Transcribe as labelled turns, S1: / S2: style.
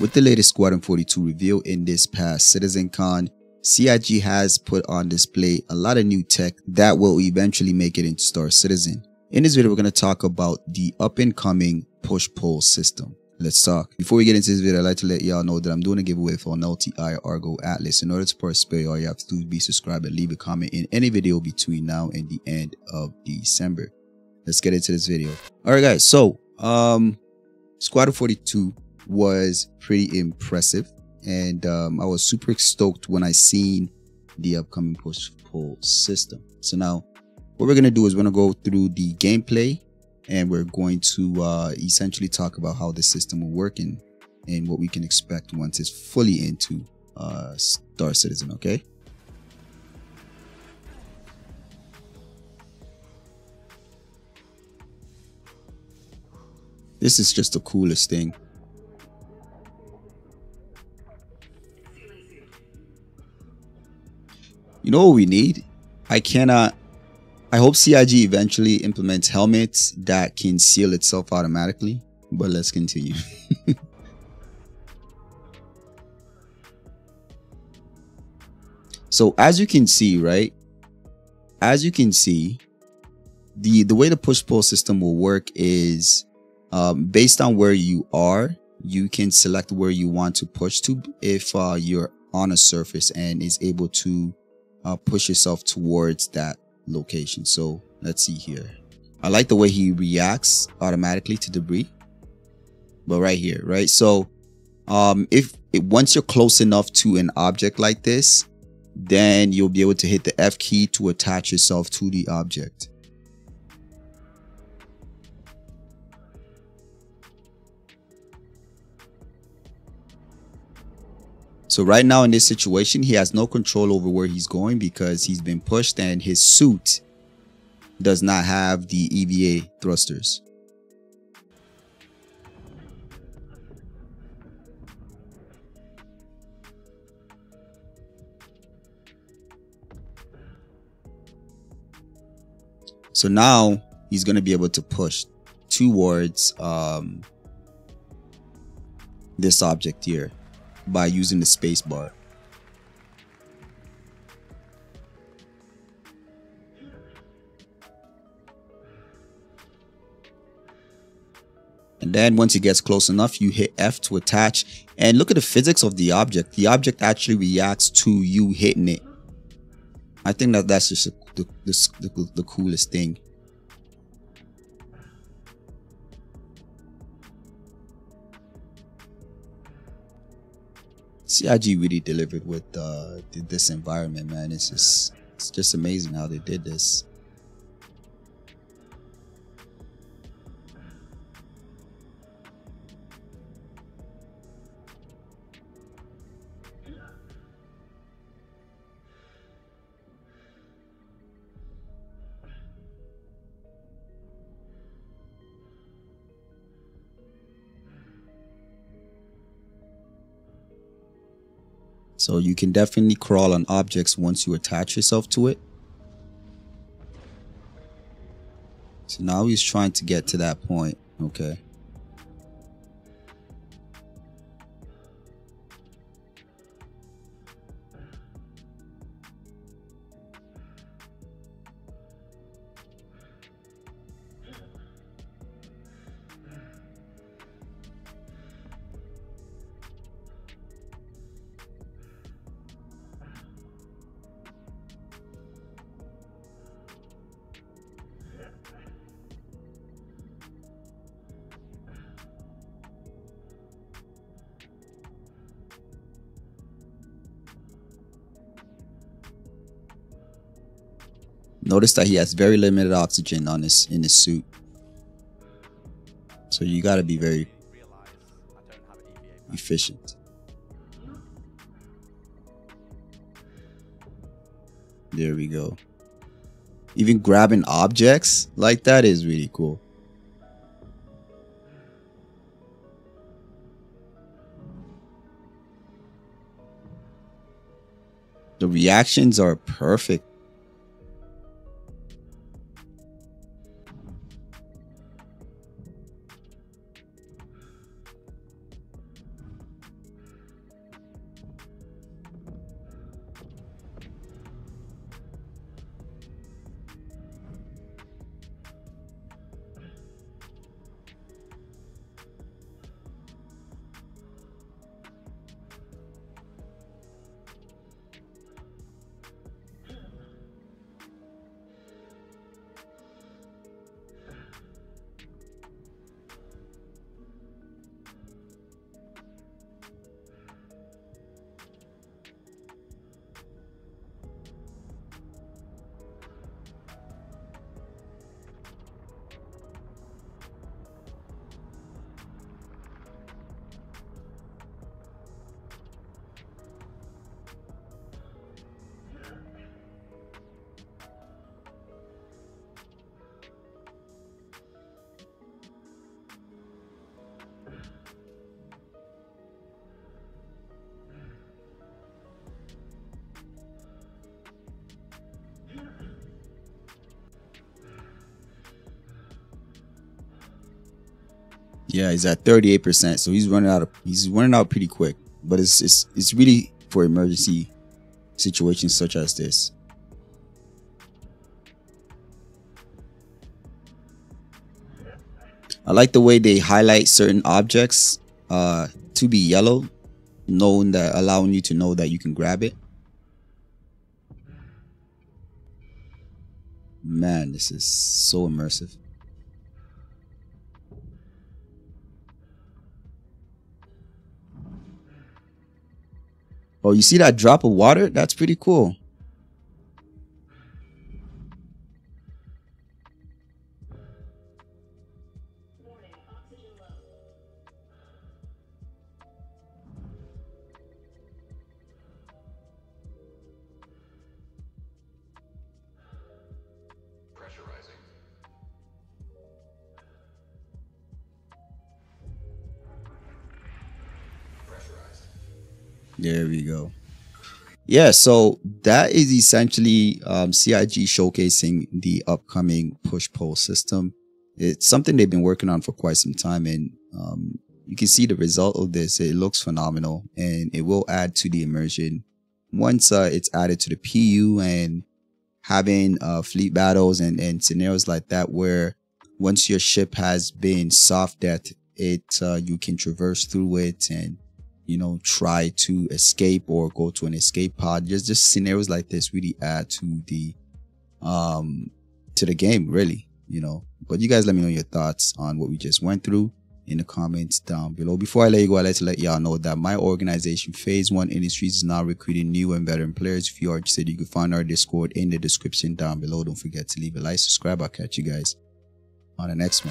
S1: With the latest Squadron 42 reveal in this past CitizenCon, CIG has put on display a lot of new tech that will eventually make it into Star Citizen. In this video, we're going to talk about the up and coming push-pull system. Let's talk. Before we get into this video, I'd like to let y'all know that I'm doing a giveaway for an LTI Argo Atlas. In order to participate, all you have to do is be subscribed and leave a comment in any video between now and the end of December. Let's get into this video. All right, guys. So, um, Squadron 42 was pretty impressive. And um, I was super stoked when I seen the upcoming push-pull system. So now what we're going to do is we're going to go through the gameplay and we're going to uh, essentially talk about how the system will work and, and what we can expect once it's fully into uh, Star Citizen, okay? This is just the coolest thing. You know what we need? I cannot I hope CIG eventually implements helmets that can seal itself automatically, but let's continue. so as you can see, right? As you can see, the, the way the push-pull system will work is um, based on where you are, you can select where you want to push to if uh, you're on a surface and is able to uh, push yourself towards that location. So let's see here. I like the way he reacts automatically to debris. But right here, right? So um, if it, once you're close enough to an object like this, then you'll be able to hit the F key to attach yourself to the object. So right now in this situation, he has no control over where he's going because he's been pushed and his suit does not have the EVA thrusters. So now he's going to be able to push towards um, this object here by using the space bar. And then once it gets close enough, you hit F to attach. And look at the physics of the object. The object actually reacts to you hitting it. I think that that's just the, the, the, the coolest thing. CIG really delivered with uh, this environment, man. It's just it's just amazing how they did this. So you can definitely crawl on objects once you attach yourself to it. So now he's trying to get to that point. Okay. Notice that he has very limited oxygen on his in his suit. So you got to be very efficient. There we go. Even grabbing objects like that is really cool. The reactions are perfect. Yeah, he's at 38%. So he's running out of he's running out pretty quick. But it's it's it's really for emergency situations such as this. I like the way they highlight certain objects uh, to be yellow, knowing that allowing you to know that you can grab it. Man, this is so immersive. Oh, you see that drop of water? That's pretty cool. There we go. Yeah, so that is essentially um, CIG showcasing the upcoming push pull system. It's something they've been working on for quite some time, and um, you can see the result of this. It looks phenomenal, and it will add to the immersion once uh, it's added to the PU and having uh, fleet battles and, and scenarios like that, where once your ship has been soft death, it uh, you can traverse through it and you know, try to escape or go to an escape pod. Just just scenarios like this really add to the um to the game, really, you know. But you guys let me know your thoughts on what we just went through in the comments down below. Before I let you go, I'd like to let y'all know that my organization, Phase One Industries, is now recruiting new and veteran players. If you are interested, you can find our Discord in the description down below. Don't forget to leave a like, subscribe. I'll catch you guys on the next one.